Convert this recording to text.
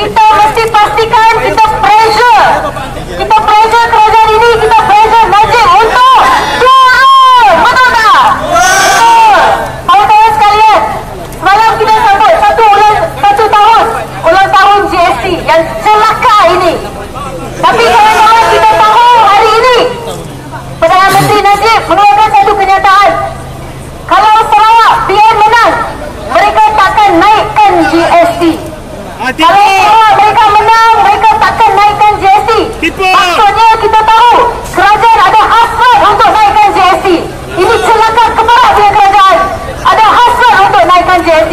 Kita mesti pastikan kita pressure. Mati. Kalau mereka menang, mereka takkan naikkan GST. Tipu. Maksudnya kita tahu kerajaan ada hasrat untuk naikkan GST. Ini celaka kepala dia kerajaan. Ada hasrat untuk naikkan GST.